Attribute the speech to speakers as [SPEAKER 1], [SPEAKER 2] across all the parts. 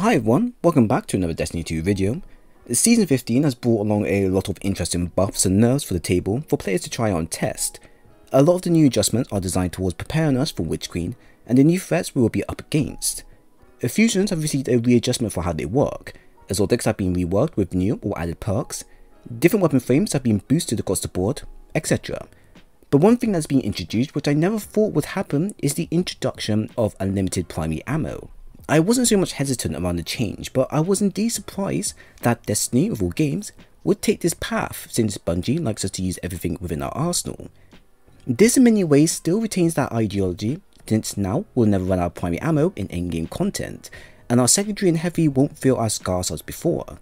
[SPEAKER 1] Hi everyone, welcome back to another Destiny 2 video. Season 15 has brought along a lot of interesting buffs and nerfs for the table for players to try out and test. A lot of the new adjustments are designed towards preparing us for Witch Queen and the new threats we will be up against. Fusions have received a readjustment for how they work, exotics have been reworked with new or added perks, different weapon frames have been boosted across the board, etc. But one thing that's been introduced which I never thought would happen is the introduction of unlimited primary ammo. I wasn't so much hesitant around the change, but I was indeed surprised that Destiny, of all games, would take this path since Bungie likes us to use everything within our arsenal. This in many ways still retains that ideology, since now we'll never run out of primary ammo in in-game content, and our secondary and heavy won't feel as scarce as before.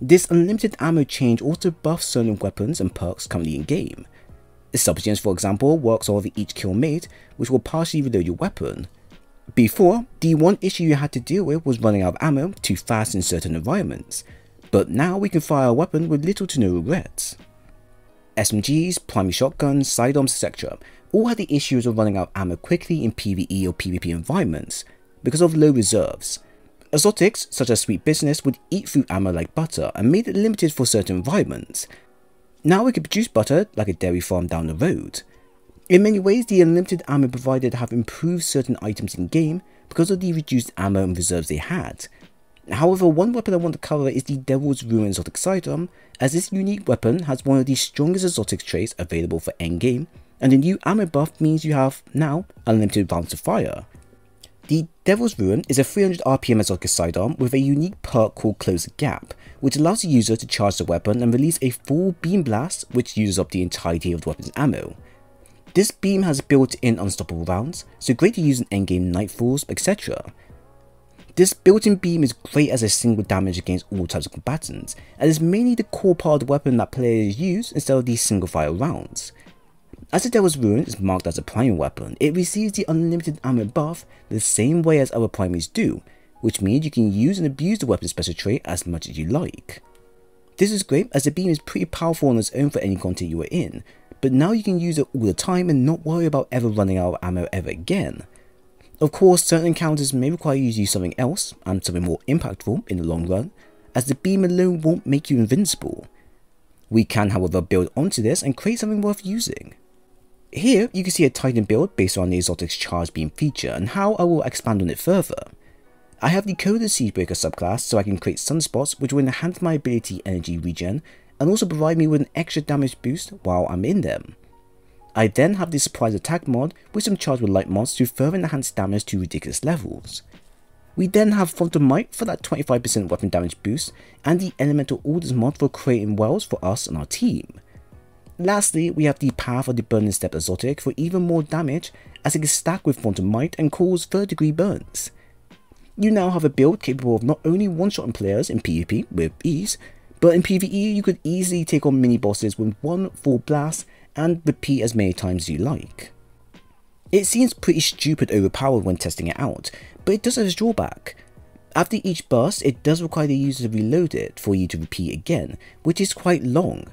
[SPEAKER 1] This unlimited ammo change also buffs certain weapons and perks currently in game. Subsistence for example works over each kill made, which will partially reload your weapon, before, the one issue you had to deal with was running out of ammo too fast in certain environments, but now we can fire a weapon with little to no regrets. SMGs, primary shotguns, sidearms etc. all had the issues of running out of ammo quickly in PvE or PvP environments because of low reserves. Exotics, such as Sweet Business, would eat through ammo like butter and made it limited for certain environments. Now we can produce butter like a dairy farm down the road. In many ways, the unlimited ammo provided have improved certain items in game because of the reduced ammo and reserves they had. However, one weapon I want to cover is the Devil's Ruin Exotic Sidearm, as this unique weapon has one of the strongest exotic traits available for endgame, and the new ammo buff means you have, now, unlimited rounds of fire. The Devil's Ruin is a 300 RPM exotic sidearm with a unique perk called Close the Gap, which allows the user to charge the weapon and release a full beam blast which uses up the entirety of the weapon's ammo. This beam has built-in unstoppable rounds, so great to use in endgame nightfalls, etc. This built-in beam is great as a single damage against all types of combatants, and is mainly the core part of the weapon that players use instead of these single fire rounds. As the Devil's Ruin is marked as a primary weapon, it receives the unlimited ammo buff the same way as other primaries do, which means you can use and abuse the weapon's special trait as much as you like. This is great as the beam is pretty powerful on its own for any content you are in, but now you can use it all the time and not worry about ever running out of ammo ever again. Of course, certain encounters may require you to use something else and something more impactful in the long run, as the beam alone won't make you invincible. We can however build onto this and create something worth using. Here you can see a Titan build based on the Exotic's Charge Beam feature and how I will expand on it further. I have decoded Siegebreaker subclass so I can create sunspots which will enhance my ability energy regen and also provide me with an extra damage boost while I'm in them. I then have the surprise attack mod with some charged with light mods to further enhance damage to ridiculous levels. We then have Font Might for that 25% weapon damage boost and the Elemental Ordnance mod for creating wells for us and our team. Lastly, we have the Path of the Burning Step Exotic for even more damage as it can stack with Font Might and cause third degree burns. You now have a build capable of not only one-shotting players in PvP with ease, but in PvE, you could easily take on mini bosses with one full blast and repeat as many times as you like. It seems pretty stupid overpowered when testing it out, but it does have a drawback. After each burst, it does require the user to reload it for you to repeat again, which is quite long.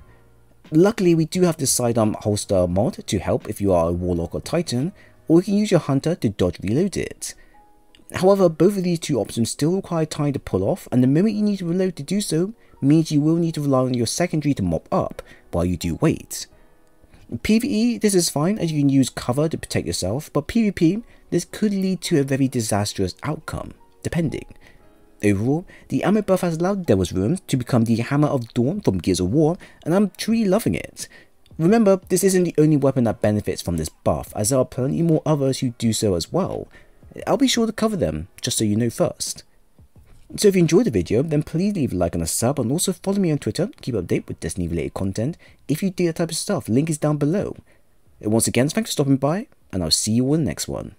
[SPEAKER 1] Luckily, we do have the sidearm holster mod to help if you are a warlock or titan, or you can use your hunter to dodge reload it. However, both of these two options still require time to pull off, and the moment you need to reload to do so, means you will need to rely on your secondary to mop up while you do wait. PvE, this is fine as you can use cover to protect yourself, but PvP, this could lead to a very disastrous outcome, depending. Overall, the ammo buff has allowed Devil's Ruin to become the Hammer of Dawn from Gears of War, and I'm truly loving it. Remember, this isn't the only weapon that benefits from this buff, as there are plenty more others who do so as well. I'll be sure to cover them, just so you know first. So if you enjoyed the video, then please leave a like and a sub and also follow me on Twitter, keep up date with Destiny related content if you do that type of stuff, link is down below. And once again, thanks for stopping by, and I'll see you in the next one.